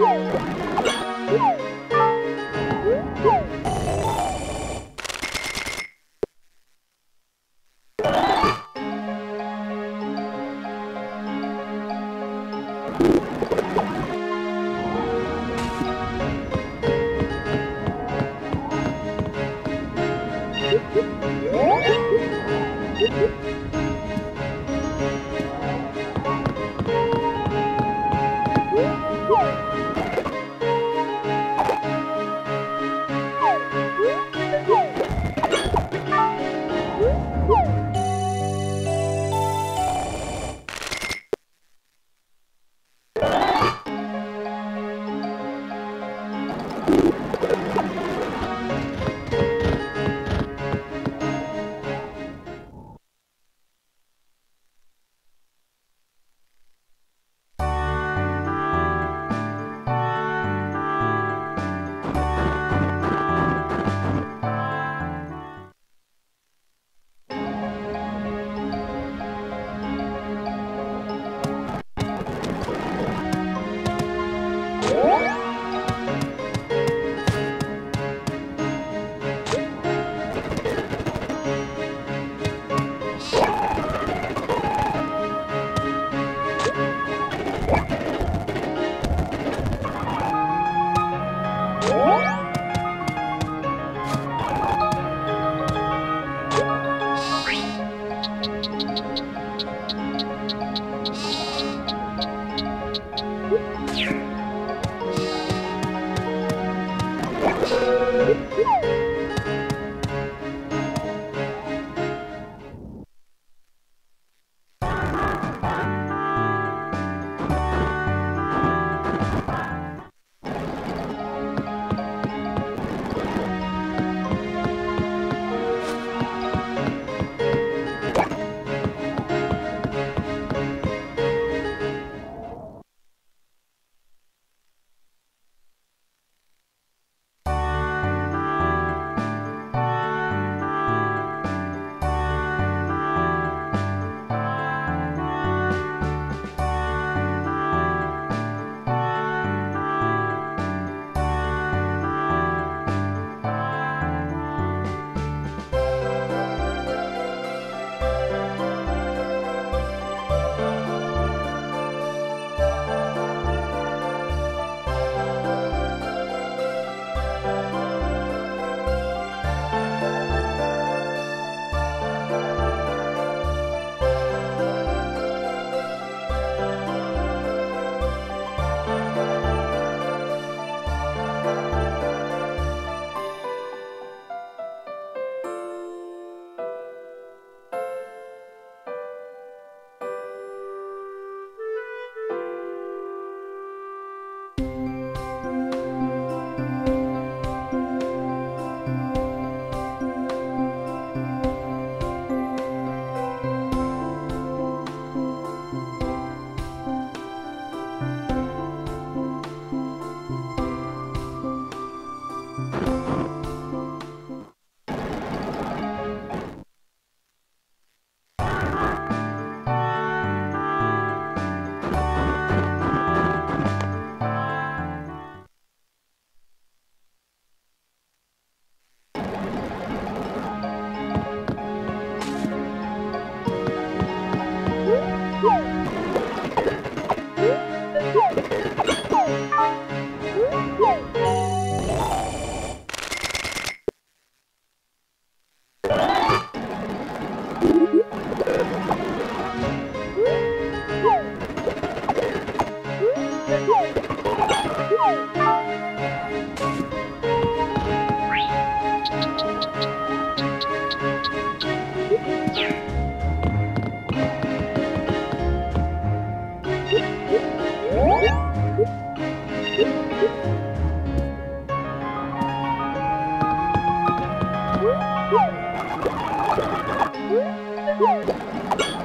Música Woo! Woo! Woo!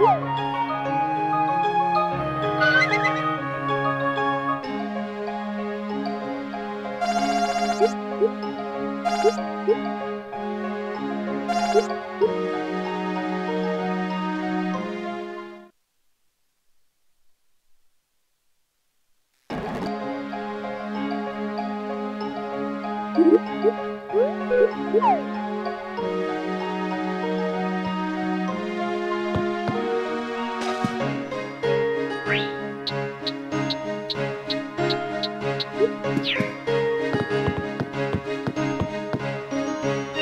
Woo!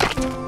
you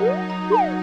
Música